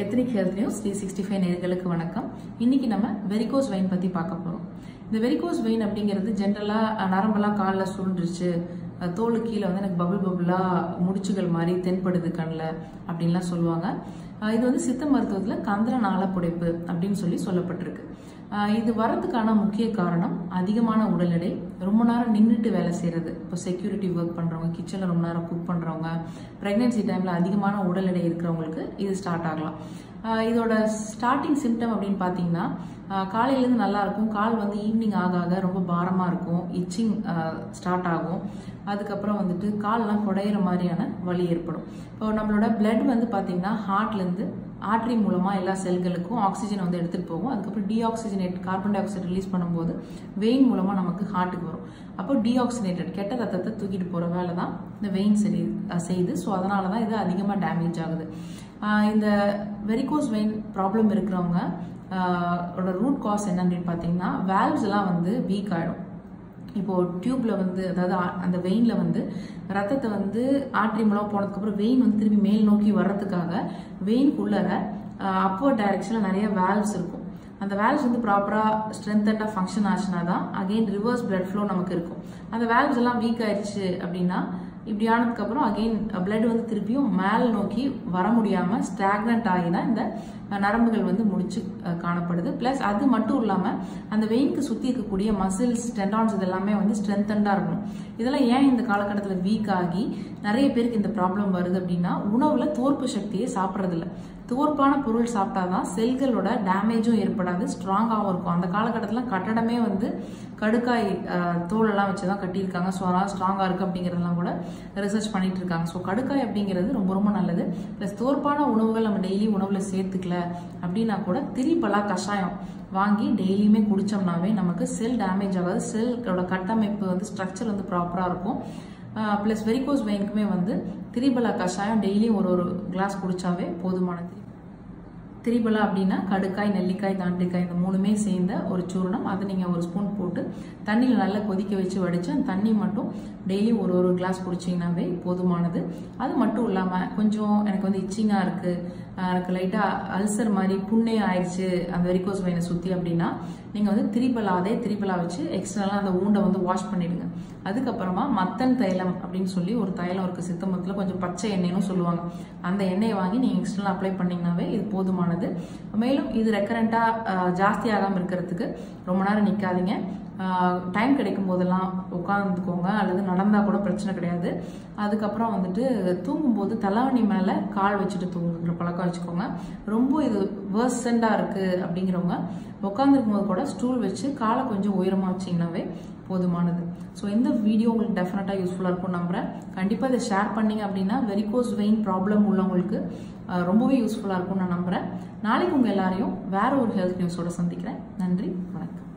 Ethnic health news three sixty five நேர்களுக்கு வணக்கம். இன்னைக்கு நம்ம வெரிகோஸ் வெயின் பற்றி பார்க்க போகிறோம் இந்த வெரிகோஸ் வெயின் அப்படிங்கிறது ஜென்ரலாக நரம்பெல்லாம் காலில் சுருண்டுருச்சு. அஹ் தோலு கீழே வந்து எனக்கு பபுள் பபுளாக முடிச்சுகள் மாதிரி தென்படுது கண்ணில் அப்படின்லாம் சொல்லுவாங்க. இது வந்து சித்த மருத்துவத்தில் கந்தர நாள புடைப்பு அப்படின்னு சொல்லி சொல்லப்பட்டிருக்கு. இது வரதுக்கான முக்கிய காரணம் அதிகமான உடல் எடை ரொம்ப நேரம் நின்றுட்டு வேலை செய்கிறது இப்போ செக்யூரிட்டி ஒர்க் பண்ணுறவங்க கிச்சனில் ரொம்ப நேரம் குக் பண்ணுறவங்க ப்ரெக்னென்சி டைமில் அதிகமான உடல் எடை இருக்கிறவங்களுக்கு இது ஸ்டார்ட் ஆகலாம். இதோட ஸ்டார்டிங் சிம்டம் அப்படின்னு பார்த்தீங்கன்னா காலையிலேருந்து நல்லா இருக்கும். கால் வந்து ஈவினிங் ஆக ஆக ரொம்ப பாரமாக இருக்கும். இச்சிங் ஸ்டார்ட் ஆகும். அதுக்கப்புறம் வந்துட்டு கால்லாம் குடையிற மாதிரியான வலி ஏற்படும். இப்போ நம்மளோட பிளட் வந்து பார்த்தீங்கன்னா ஹார்ட்லேருந்து ஆர்ட்ரி மூலமாக எல்லா செல்களுக்கும் ஆக்சிஜன் வந்து எடுத்துகிட்டு போகும். அதுக்கப்புறம் deoxygenate carbon dioxide release பண்ணும்போது வெயின் மூலமாக நமக்கு ஹார்ட்டுக்கு வரும். அப்போ டீஆக்சினேட்டட் கெட்ட ரத்தத்தை தூக்கிட்டு போகிற வேலை தான் இந்த வெயின் சரி செய்யுது. ஸோ அதனால தான் இது அதிகமாக டேமேஜ் ஆகுது. இந்த வெரிகோஸ் வெயின் ப்ராப்ளம் இருக்கிறவங்க ரூட் காஸ் என்னன்னு பார்த்தீங்கன்னா வேல்வ்ஸ் எல்லாம் வந்து வீக் ஆகிடும் இப்போ டியூப்ல வந்து அதாவது அந்த வெயின்ல வந்து ரத்தத்தை வந்து ஆட்ரி மூலம் போனதுக்கப்புறம் வெயின் வந்து திரும்பி மேல் நோக்கி வர்றதுக்காக வெயின்குள்ளர அப்போ டைரக்ஷனில் நிறைய வேல்வ்ஸ் இருக்கும். அந்த வேல்வ்ஸ் வந்து ப்ராப்பராக ஸ்ட்ரென்தண்டாக ஃபங்க்ஷன் ஆச்சுனா தான் அகெயின் ரிவர்ஸ் பிளட் ஃப்ளோ நமக்கு இருக்கும். அந்த வேல்வ்ஸ் எல்லாம் வீக் ஆயிடுச்சு அப்படின்னா இப்படி ஆனதுக்கப்புறம் அகெயின் பிளட் வந்து திருப்பியும் மேல் நோக்கி வர முடியாமல் ஸ்டாக்னண்ட் ஆகினா இந்த நரம்புகள் வந்து முடிச்சு காணப்படுது. ப்ளஸ் அது மட்டும் இல்லாமல் அந்த வெயின்க்கு சுற்றி இருக்கக்கூடிய மசில்ஸ் டெண்டான்ஸ் இதெல்லாமே வந்து ஸ்ட்ரென்தண்டாக இருக்கணும். இதெல்லாம் ஏன் இந்த காலகட்டத்தில் வீக் ஆகி நிறைய பேருக்கு இந்த ப்ராப்ளம் வருது அப்படின்னா உணவுல தோற்பு சக்தியை சாப்பிட்றதில்ல. தோற்பான பொருள் சாப்பிட்டாதான் செல்களோட டேமேஜும் ஏற்படாது ஸ்ட்ராங்காகவும் இருக்கும். அந்த காலகட்டத்தில் கட்டடமே வந்து கடுக்காய் தோலெல்லாம் வச்சு தான் கட்டியிருக்காங்க. ஸோ அதனால் ஸ்ட்ராங்காக இருக்குது அப்படிங்கிறதெல்லாம் கூட ரிசர்ச் பண்ணிட்டு இருக்காங்க ஸோ கடுக்காய் அப்படிங்கிறது ரொம்ப ரொம்ப நல்லது. ப்ளஸ் தோற்பான உணவுகள் நம்ம டெய்லி உணவில் சேர்த்துக்கல அப்படின்னா கூட திரிபலா கஷாயம் வாங்கி டெய்லியுமே குடித்தோம்னாவே நமக்கு செல் டேமேஜ் ஆகாது. செல்லோட கட்டமைப்பு வந்து ஸ்ட்ரக்சர் வந்து ப்ராப்பராக இருக்கும். ப்ளஸ் வெரிகோஸ் வெயின்க்குமே வந்து திரிபலா கஷாயம் டெய்லியும் ஒரு ஒரு கிளாஸ் குடித்தாவே போதுமானது. திரிபலா அப்படின்னா கடுக்காய் நெல்லிக்காய் தாண்டிக்காய் இந்த மூணுமே சேர்ந்த ஒரு சூர்ணம். அதை நீங்கள் ஒரு ஸ்பூன் போட்டு தண்ணியில் நல்லா கொதிக்க வச்சு வடித்து அந்த தண்ணி மட்டும் டெய்லி ஒரு ஒரு கிளாஸ் குடிச்சிங்கனாவே போதுமானது. அது மட்டும் இல்லாமல் கொஞ்சம் எனக்கு வந்து இச்சிங்காக இருக்குது எனக்கு லைட்டாக அல்சர் மாதிரி புண்ணே ஆயிடுச்சு அந்த வெரிகோஸ் வெயினை சுற்றி அப்படின்னா நீங்கள் வந்து திரிபலா அதே திரிபலா வச்சு எக்ஸ்ட்ரலாக அந்த ஊண்டை வந்து வாஷ் பண்ணிடுங்க. அதுக்கப்புறமா மத்தன் தைலம் அப்படின்னு சொல்லி ஒரு தைலம் இருக்குது சித்தமத்தில் கொஞ்சம் பச்சை எண்ணெய்னு சொல்லுவாங்க. அந்த எண்ணெயை வாங்கி நீங்கள் எக்ஸ்ட்ரலாக அப்ளை பண்ணிங்கனாவே இது போதுமானது மேலும் இது ரெக்கரண்ட்டாக ஜாஸ்தியாகாமல் இருக்கிறதுக்கு ரொம்ப நேரம் நிற்காதீங்க டைம் கிடைக்கும் போதெல்லாம் உட்காந்துக்கோங்க அல்லது நடந்தால் கூட பிரச்சனை கிடையாது. அதுக்கப்புறம் வந்துட்டு தூங்கும்போது தலைவணி மேலே கால் வச்சுட்டு தூங்குற பழக்கம் வச்சுக்கோங்க. ரொம்ப இது வேர்சண்டாக இருக்குது அப்படிங்கிறவங்க உட்காந்துருக்கும் போது கூட ஸ்டூல் வச்சு காலை கொஞ்சம் உயரமாக வச்சிங்கனாவே போதுமானது. ஸோ இந்த வீடியோ உங்களுக்கு டெஃபினட்டாக யூஸ்ஃபுல்லாக இருக்கும் நம்புறேன். கண்டிப்பாக இதை ஷேர் பண்ணீங்க அப்படின்னா வெரிகோஸ் வெயின் ப்ராப்ளம் உள்ளவங்களுக்கு ரொம்பவே யூஸ்ஃபுல்லாக இருக்கும்னு நான் நம்புகிறேன் நாளைக்கு உங்கள் எல்லாரையும் வேற ஒரு ஹெல்த் நியூஸோட சந்திக்கிறேன். நன்றி வணக்கம்.